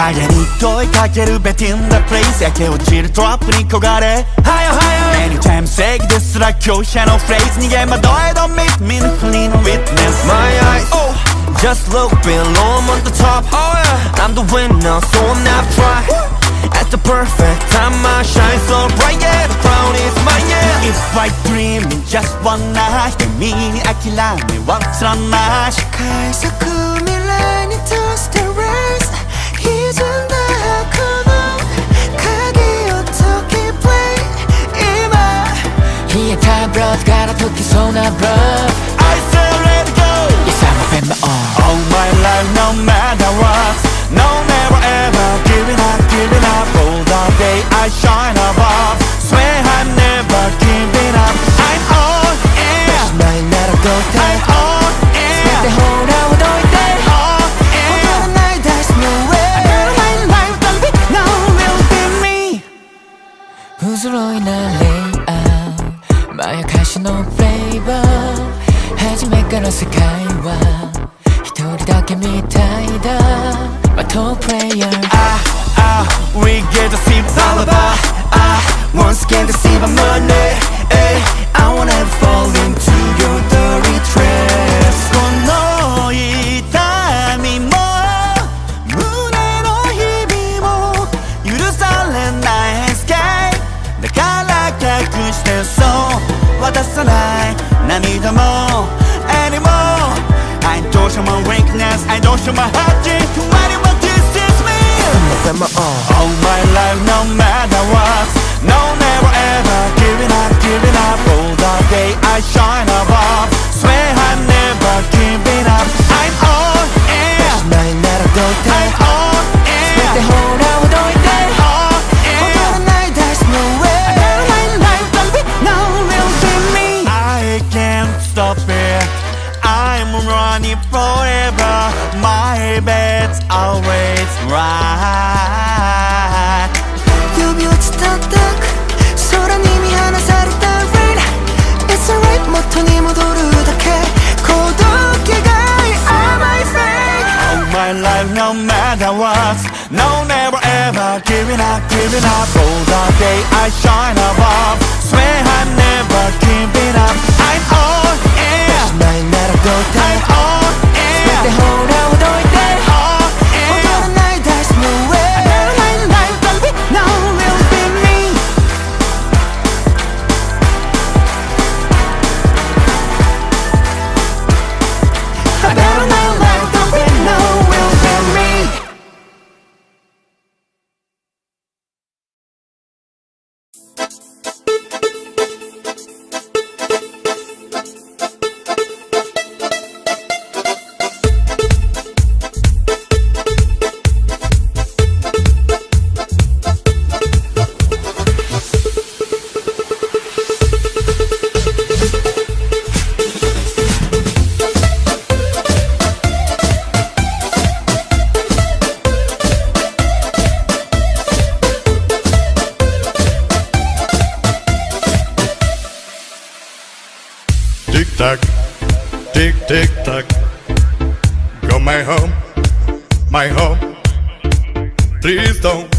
影に問いかける Bet in the place 焼け落ちるトラップに焦がれ Higher higher Anytime 正義ですら強者のフレーズ逃げ惑え Don't meet me in clean witness My eyes, oh, just look below I'm on the top. Oh yeah, I'm the winner, so I'm not try. At the perfect time, I shine so bright. Yeah, the crown is mine. Yeah. If I dream in just one night 君に諦めはつらない快速未来に toss the race ラフから解きそうなブラフ I say let it go Yes I'm a my own All my life no matter what No never ever giving up giving up All the day I shine above Swear I'm never giving up I'm on air ないならどう I'm だ on で air ほらほどいて On 踊ら air ない There's no way My life don't be no will be me 不揃いなレイアウトまやかし のフレーバー初めから世界は一人だけみたいだまあトッププレイヤー Ah, ah, we get to see all about Ah, once again to see my money 渡さない涙も anymore I don't show my weakness I don't show my heart to anyone this is me I'm my own. All my life, no matter what No, never ever giving up, giving up All the day I shine above stop it. I'm running forever. My bed's always right. 여기 어찌다 딱 소라님이 하나 It's alright 모토니 I'm my friend All my life no matter what No never ever giving up giving up. All the day I shine above Swear I'm never Tick tock, tick tick tock. Go my home, my home. Please don't